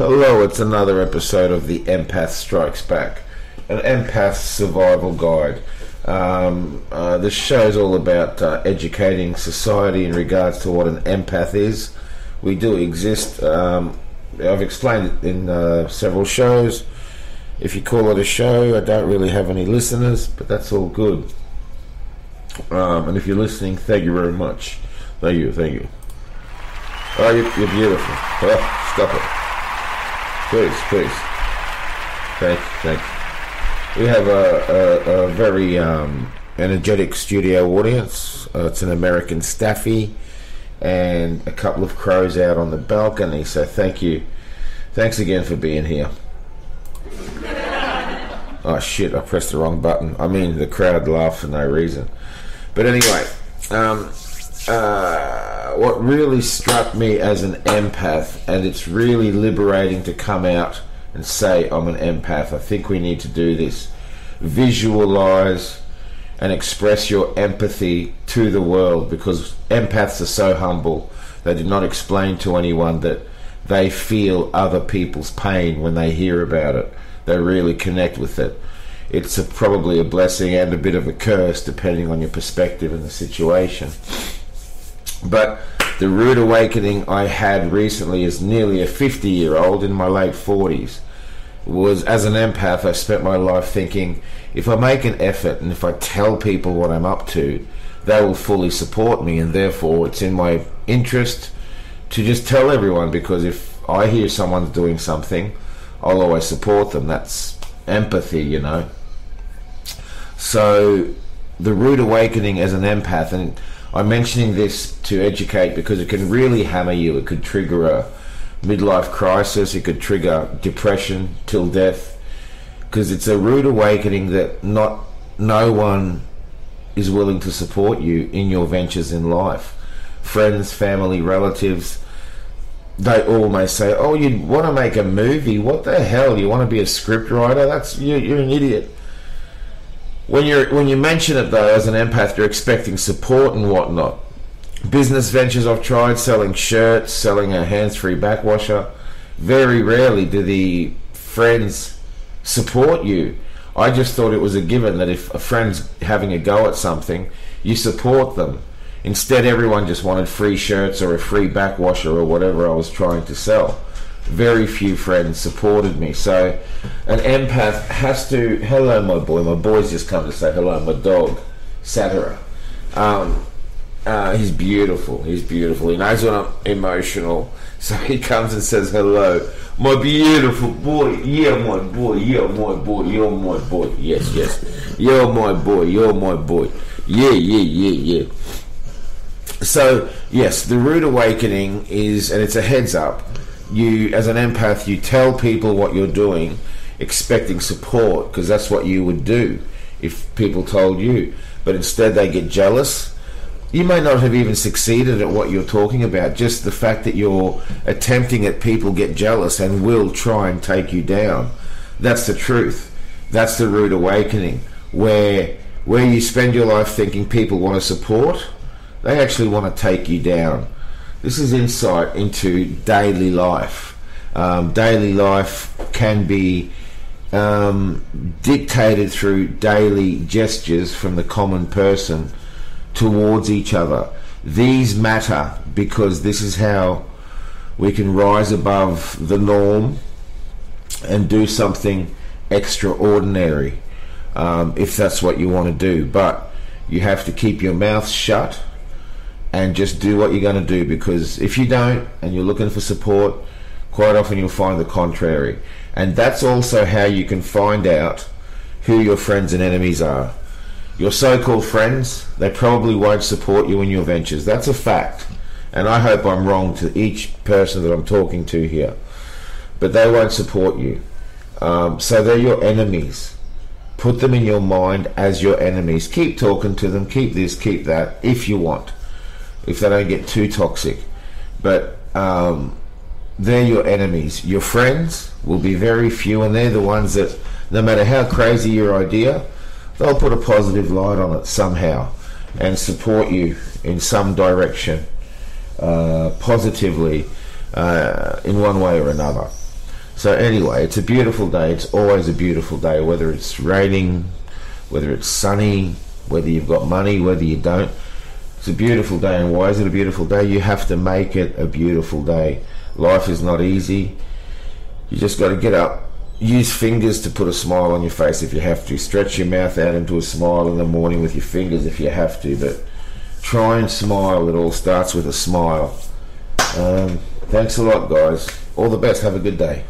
Hello, it's another episode of the Empath Strikes Back, an empath survival guide. Um, uh, this show is all about uh, educating society in regards to what an empath is. We do exist. Um, I've explained it in uh, several shows. If you call it a show, I don't really have any listeners, but that's all good. Um, and if you're listening, thank you very much. Thank you, thank you. Oh, you're, you're beautiful. Oh, stop it. Please, please. Thank you, thank. We have a, a, a very um, energetic studio audience. Uh, it's an American staffy and a couple of crows out on the balcony. So thank you. Thanks again for being here. Oh shit! I pressed the wrong button. I mean, the crowd laughed for no reason. But anyway, um, uh, what really struck me as an empath, and it's really liberating to come out and say I'm an empath. I think we need to do this. Visualize and express your empathy to the world because empaths are so humble. They do not explain to anyone that they feel other people's pain when they hear about it. They really connect with it. It's a, probably a blessing and a bit of a curse depending on your perspective and the situation. But the rude awakening I had recently as nearly a 50 year old in my late 40s was as an empath, I spent my life thinking if I make an effort and if I tell people what I'm up to, they will fully support me, and therefore it's in my interest to just tell everyone because if I hear someone's doing something, I'll always support them. That's empathy, you know. So, the rude awakening as an empath, and I'm mentioning this to educate because it can really hammer you. It could trigger a midlife crisis, it could trigger depression till death because it's a rude awakening that not no one is willing to support you in your ventures in life. Friends, family, relatives, they all may say, "Oh, you want to make a movie? What the hell? You want to be a script writer? That's you, you're an idiot." When you when you mention it though, as an empath, you're expecting support and whatnot. Business ventures I've tried selling shirts, selling a hands-free backwasher. Very rarely do the friends support you. I just thought it was a given that if a friend's having a go at something, you support them. Instead, everyone just wanted free shirts or a free backwasher or whatever I was trying to sell. Very few friends supported me. So, an empath has to. Hello, my boy. My boy's just come to say hello. My dog, Satira. Um, uh, he's beautiful. He's beautiful. He knows when I'm emotional. So he comes and says hello. My beautiful boy. Yeah, my boy. Yeah, my boy. You're my boy. Yes, yes. You're my boy. You're my boy. Yeah, yeah, yeah, yeah. So, yes, the rude awakening is, and it's a heads up. You, as an empath, you tell people what you're doing, expecting support, because that's what you would do if people told you. But instead, they get jealous you may not have even succeeded at what you're talking about. Just the fact that you're attempting it, people get jealous and will try and take you down. That's the truth. That's the rude awakening, where where you spend your life thinking people want to support, they actually want to take you down. This is insight into daily life. Um, daily life can be um, dictated through daily gestures from the common person towards each other. These matter because this is how we can rise above the norm and do something extraordinary um, if that's what you want to do. But you have to keep your mouth shut and just do what you're going to do because if you don't and you're looking for support, quite often you'll find the contrary. And that's also how you can find out who your friends and enemies are. Your so called friends, they probably won't support you in your ventures. That's a fact. And I hope I'm wrong to each person that I'm talking to here. But they won't support you. Um, so they're your enemies. Put them in your mind as your enemies. Keep talking to them, keep this, keep that, if you want. If they don't get too toxic. But um, they're your enemies. Your friends will be very few, and they're the ones that, no matter how crazy your idea, they'll put a positive light on it somehow and support you in some direction uh, positively uh, in one way or another. So anyway, it's a beautiful day. It's always a beautiful day, whether it's raining, whether it's sunny, whether you've got money, whether you don't. It's a beautiful day, and why is it a beautiful day? You have to make it a beautiful day. Life is not easy. You just got to get up. Use fingers to put a smile on your face if you have to. Stretch your mouth out into a smile in the morning with your fingers if you have to. But try and smile. It all starts with a smile. Um, thanks a lot, guys. All the best. Have a good day.